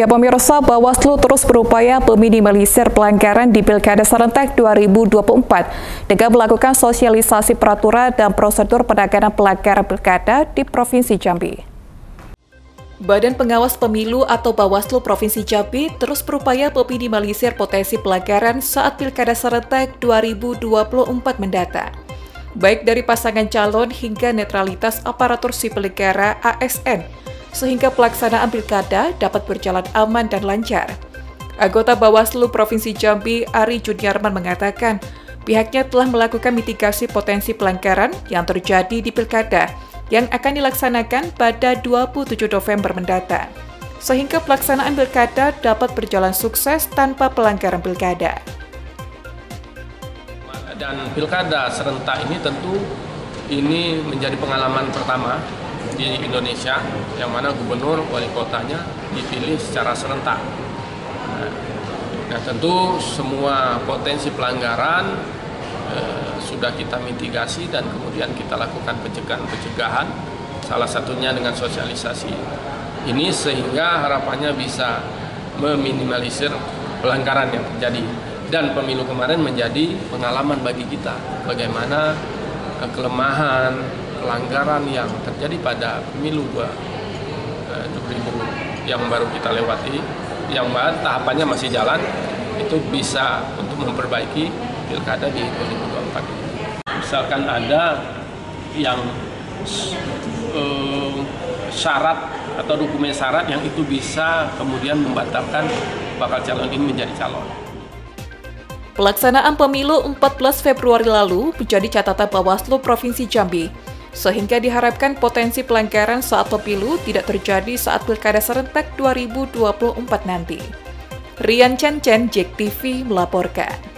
Ya pemirsa, Bawaslu terus berupaya meminimalisir pelanggaran di Pilkada Serentak 2024 dengan melakukan sosialisasi peraturan dan prosedur penanganan pelanggaran pilkada di Provinsi Jambi. Badan Pengawas Pemilu atau Bawaslu Provinsi Jambi terus berupaya meminimalisir potensi pelanggaran saat Pilkada Serentak 2024 mendatang. Baik dari pasangan calon hingga netralitas aparatur sipil negara ASN sehingga pelaksanaan pilkada dapat berjalan aman dan lancar. Anggota Bawaslu Provinsi Jambi Ari Juniarman mengatakan, pihaknya telah melakukan mitigasi potensi pelanggaran yang terjadi di pilkada yang akan dilaksanakan pada 27 November mendatang, sehingga pelaksanaan pilkada dapat berjalan sukses tanpa pelanggaran pilkada. Dan pilkada serentak ini tentu ini menjadi pengalaman pertama di Indonesia yang mana gubernur wali kotanya dipilih secara serentak. Nah, tentu semua potensi pelanggaran eh, sudah kita mitigasi dan kemudian kita lakukan pencegahan-pencegahan salah satunya dengan sosialisasi ini sehingga harapannya bisa meminimalisir pelanggaran yang terjadi dan pemilu kemarin menjadi pengalaman bagi kita bagaimana kelemahan pelanggaran yang terjadi pada pemilu 2000 eh, yang baru kita lewati, yang tahapannya masih jalan, itu bisa untuk memperbaiki pilkada di 2024 Misalkan ada yang eh, syarat atau dokumen syarat yang itu bisa kemudian membatalkan bakal calon ini menjadi calon. Pelaksanaan pemilu 14 Februari lalu menjadi catatan Bawaslu Provinsi Jambi sehingga diharapkan potensi pelanggaran saat pemilu tidak terjadi saat Pilkada serentak 2024 nanti. Rian Chen Chen, JEK TV melaporkan.